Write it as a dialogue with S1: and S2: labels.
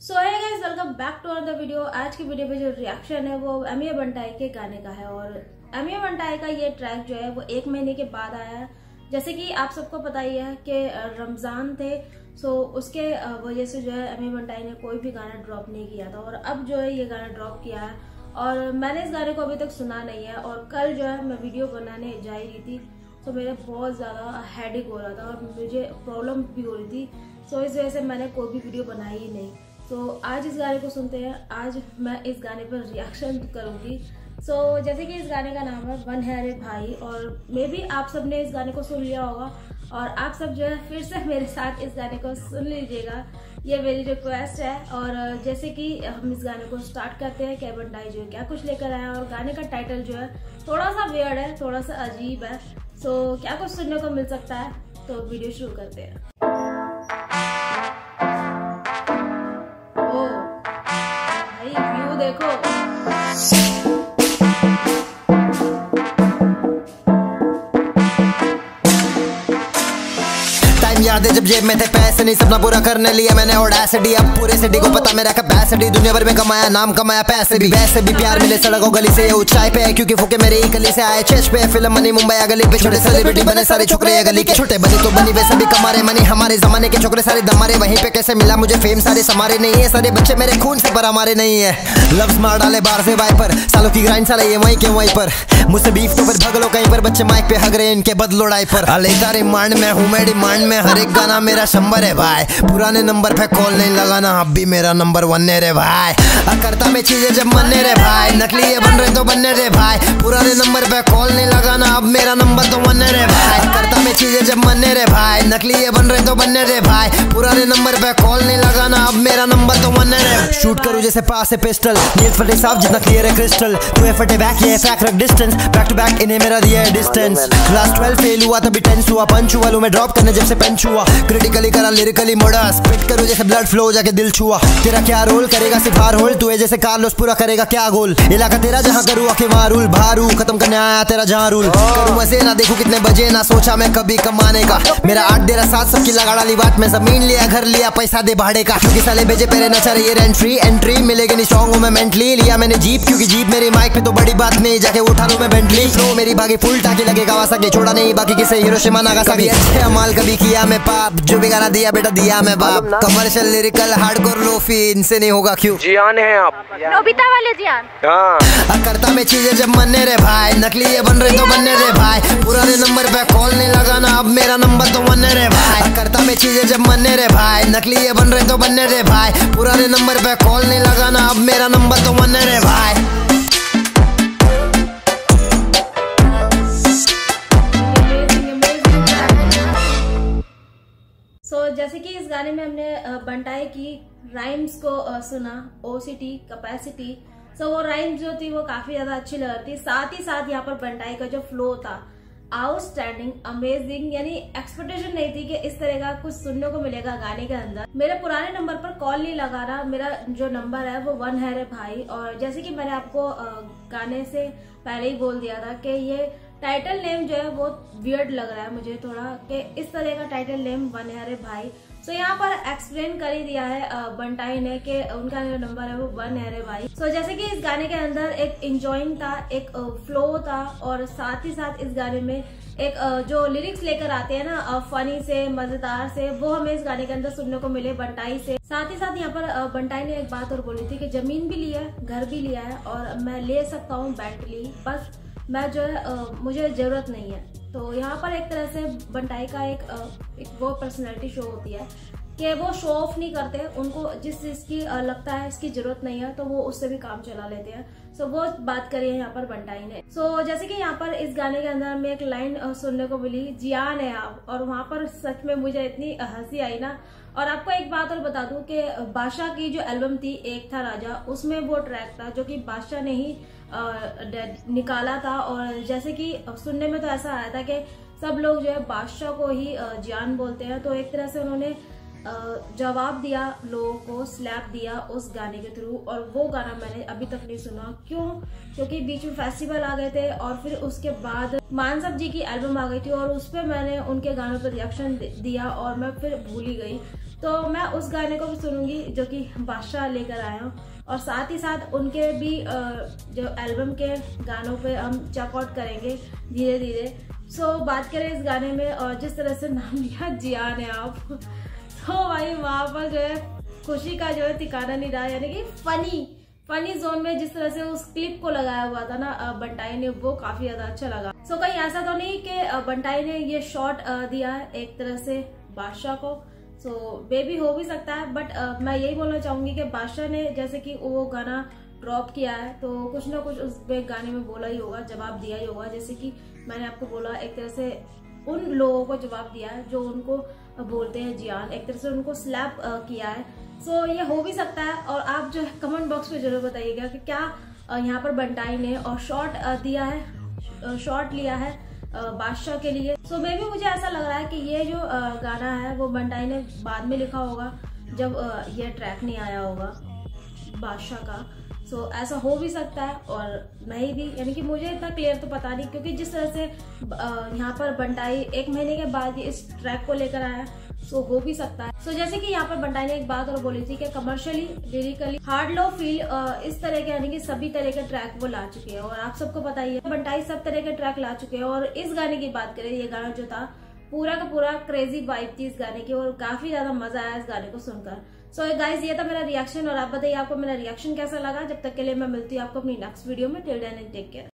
S1: So hi guys welcome back to another video आज की video पे जो रिएक्शन है वो एमिया बंटाई के गाने का है और एमिया बंटाई का ये ट्रैक जो है वो एक महीने के बाद आया है। जैसे कि आप सबको पता ही है कि रमज़ान थे सो उसके वजह से जो है एमिया बंटाई ने कोई भी गाना ड्रॉप नहीं किया था और अब जो है ये गाना ड्रॉप किया है। और मैंने इस गाने को अभी तक सुना नहीं है और कल जो है मैं वीडियो बनाने जा ही रही थी तो मेरे बहुत ज़्यादा हेडिक हो रहा था और मुझे प्रॉब्लम भी हो रही थी। सो इस वजह से मैंने कोई भी वीडियो बनाई ही नहीं। तो आज इस गाने को सुनते हैं। आज मैं इस गाने पर रिएक्शन करूँगी। सो so, जैसे कि इस गाने का नाम है वन है रे भाई और मे भी आप सबने इस गाने को सुन लिया होगा और आप सब जो है फिर से मेरे साथ इस गाने को सुन लीजिएगा। ये मेरी रिक्वेस्ट है और जैसे कि हम इस गाने को स्टार्ट करते हैं कैबन डाई जो है क्या कुछ लेकर आया और गाने का टाइटल जो है थोड़ा सा वेयर्ड है थोड़ा सा अजीब है। सो so, क्या कुछ सुनने को मिल सकता है? तो वीडियो शुरू करते हैं।
S2: याद है जब जेब में थे पैसे नहीं, सपना पूरा करने लिया मैंने ऑडेसिटी अब पूरे सिटी को पता मेरा कैपेसिटी दुनिया भर में कमाया, नाम कमाया, पैसे भी। वैसे भी प्यार मिले, सड़कों, गली से ऊंचाई पे क्योंकि फूके मेरे ही गली से आए चेस्ट पे फ़िल्म मनी मुंबई गली पे छोटे सेलिब्रिटी बने, सारे छोकरे गली के छोटे बनी। तो बनी वैसे भी कमारे, मनी हमारे जमाने के छोकरे, सारे दमारे वहीं पे कैसे मिला मुझे फेम सारे समारे नहीं है, सारे बच्चे मेरे खून से पर हमारे नहीं है। लफ्ज मार डाले बाहर से वाइपर सालों की ग्राइंड साले ये वहीं के वहीं पर। मुझसे बीफ तो फिर भगलो कहीं पर, बच्चे माइक पे हग रहे इनके बदलो डाइपर अलेता रिमांड में हूँ, मैं डिमांड में हर एक गाना मेरा शंबर है भाई। पुराने नंबर पे कॉल नहीं लगाना, अब भी मेरा नंबर वन रे भाई। करता में चीज़ें जब मनने रे भाई। नकली ये बन रहे तो बनने रे भाई। पुराने नंबर पे कॉल नहीं लगाना, अब मेरा नंबर तो वन रे भाई। करता में चीज़ें जब मनने रे भाई। नकली ये बन रहे तो बनने रे भाई। पुराने नंबर पे कॉल नहीं लगाना, अब मेरा नंबर तो वन रे। शूट करूँ जैसे पास है पिस्टल नील फटे साफ़, जितना क्लियर है क्रिस्टल तू है फटे बैक ये फैक रख डिस्टेंस बैक टू बैक इन्हें मेरा दिया है डिस्टेंस क्लास 12 फेल हुआ, तभी टेंस हुआ। पंच हुआ मैं ड्रॉप करने जब से पेंच हुआ। क्रिटिकली करा लिरिकली मोड़ा। स्पिट करूँ जैसे ब्लड फ्लो जाके दिल छुआ। तेरा क्या रोल करेगा सिफार होल? तू जैसे कार्लोस पूरा करेगा क्या गोल? इलाका तेरा जहाँ करूँ आके वहाँ रूल। भारू खत्म करने आया तेरा जहाँ रूल। करूँ मज़े ना देखू कितने बजे ना। सोचा मैं कभी कमाने का। मेरा आठ देरा सात सबकी लगा डाली बात। में ज़मीन लिया घर लिया पैसा दे भाड़े का। क्योंकि साले भेजे पेरे न चले ये एंट्री एंट्री मिलेगी नहीं। स्ट्रॉन्ग हूँ मैं मेंटली लिया मैंने जीप क्योंकि जीप मेरी माइक पे तो बड़ी बात नहीं। जाके उठा लू मैं बेंटली मेरी बागी फुल टाकी लगेगा। वासा के छोड़ा नहीं। बाकी किसे हिरोशिमा नागासाकी अच्छे माल कभी किया मैं पाप जो भी गाना दिया बेटा दिया मैं बाप। कमर्शियल लिरिकल हार्डकोर लोफी इनसे नहीं होगा क्यों?
S3: जियान है आप।
S4: नोबिता वाले जियान।
S3: हाँ।
S2: करता में चीज़ें जब मनने रे भाई नकली ये बन रहे तो बनने रे भाई। पुराने नंबर पे कॉल नहीं लगाना अब मेरा नंबर तो बनने रे भाई। करता में चीज़ें जब मनने रे भाई नकली ये बन रहे तो बनने रे भाई। पुराने नंबर पे कॉल नहीं लगाना अब मेरा नंबर तो बनने रे भाई।
S1: गाने में हमने बंटाई की राइम्स को सुना ओसीटी कैपेसिटी सो वो राइम्स जो थी वो काफ़ी ज़्यादा अच्छी लग रही थी। साथ ही साथ यहाँ पर बंटाई का जो फ्लो था आउटस्टैंडिंग अमेजिंग यानी एक्सपेक्टेशन नहीं थी कि इस तरह का कुछ सुनने को मिलेगा गाने के अंदर। मेरे पुराने नंबर पर कॉल नहीं लगा रहा। मेरा जो नंबर है वो वन है रे भाई। और जैसे कि मैंने आपको गाने से पहले ही बोल दिया था कि ये टाइटल नेम जो है वो वियर्ड लग रहा है मुझे थोड़ा, कि इस तरह का टाइटल नेम बने अरे भाई। सो so, यहाँ पर एक्सप्लेन कर ही दिया है बंटाई ने कि उनका जो नंबर है वो वन है रे भाई। सो so, जैसे कि इस गाने के अंदर एक इंजॉइंग था एक फ्लो था और साथ ही साथ इस गाने में एक जो लिरिक्स लेकर आते हैं ना फनी से मज़ेदार से वो हमें इस गाने के अंदर सुनने को मिले बंटाई से। साथ ही साथ यहाँ पर बंटाई ने एक बात और बोली थी कि ज़मीन भी लिया है घर भी लिया है और मैं ले सकता हूँ बेंटली बस मैं जो है मुझे ज़रूरत नहीं है। तो यहाँ पर एक तरह से बंटाई का एक, एक वो पर्सनैलिटी शो होती है। कि वो शो ऑफ़ नहीं करते उनको जिस चीज़ की लगता है इसकी ज़रूरत नहीं है तो वो उससे भी काम चला लेते हैं। सो so, वो बात करी है यहाँ पर बंटाई ने। सो so, जैसे कि यहाँ पर इस गाने के अंदर हमें एक लाइन सुनने को मिली जियान है आप और वहाँ पर सच में मुझे इतनी हँसी आई ना। और आपको एक बात और बता दूँ कि बादशाह की जो एल्बम थी एक था राजा उसमें वो ट्रैक था जो कि बादशाह ने ही निकाला था। और जैसे कि सुनने में तो ऐसा आया था कि सब लोग जो है बादशाह को ही जान बोलते हैं। तो एक तरह से उन्होंने जवाब दिया, लोगों को स्लैप दिया उस गाने के थ्रू और वो गाना मैंने अभी तक नहीं सुना। क्यों? क्योंकि बीच में फेस्टिवल आ गए थे और फिर उसके बाद मानसब जी की एल्बम आ गई थी और उस पर मैंने उनके गानों पर रिएक्शन दिया और मैं फिर भूल ही गई। तो मैं उस गाने को भी सुनूँगी जो कि बादशाह लेकर आया हूँ। और साथ ही साथ उनके भी जो एल्बम के गानों पे हम चेकआउट करेंगे धीरे धीरे सो बात करें इस गाने में और जिस तरह से नाम लिया, जिया ने आप। तो भाई, वहाँ पर जो है, खुशी का जो है ठिकाना नहीं रहा, यानी कि फनी फनी जोन में जिस तरह से उस क्लिप को लगाया हुआ था ना बंटाई ने, वो काफ़ी ज़्यादा अच्छा लगा। सो कहीं ऐसा तो नहीं कि बंटाई ने ये शॉट दिया एक तरह से बादशाह को। सो बेबी हो भी सकता है बट मैं यही बोलना चाहूँगी कि बादशाह ने, जैसे कि वो गाना ड्रॉप किया है तो कुछ ना कुछ उस गाने में बोला ही होगा, जवाब दिया ही होगा। जैसे कि मैंने आपको बोला, एक तरह से उन लोगों को जवाब दिया है, जो उनको बोलते हैं जियान। एक तरह से उनको स्लैप किया है। सो so, ये हो भी सकता है और आप जो है कमेंट बॉक्स में ज़रूर बताइएगा कि क्या यहाँ पर बंटाई ने और शॉर्ट दिया है शॉर्ट लिया है बादशाह के लिए। सो so, मे भी मुझे ऐसा लग रहा है कि ये जो गाना है वो बंटाई ने बाद में लिखा होगा जब ये ट्रैक नहीं आया होगा बादशाह का। सो so, ऐसा हो भी सकता है और नहीं भी यानी कि मुझे इतना क्लियर तो पता नहीं क्योंकि जिस तरह से यहाँ पर बंटाई एक महीने के बाद इस ट्रैक को लेकर आया सो so, हो भी सकता है। सो so, जैसे कि यहाँ पर बंटाई ने एक बात और बोली थी कि कमर्शियली लिरिकली हार्ड लो फील इस तरह के यानी कि सभी तरह के ट्रैक वो ला चुके हैं और आप सबको पता ही है बंटाई सब तरह के ट्रैक ला चुके हैं और इस गाने की बात करें ये गाना जो था पूरा का पूरा क्रेजी वाइब थी इस गाने की और काफ़ी ज़्यादा मज़ा आया इस गाने को सुनकर। सो so, गाइज़ ये था मेरा रिएक्शन और आप बताइए आपको मेरा रिएक्शन कैसा लगा? जब तक के लिए मैं मिलती हूँ आपको अपनी नेक्स्ट वीडियो में। Till then take care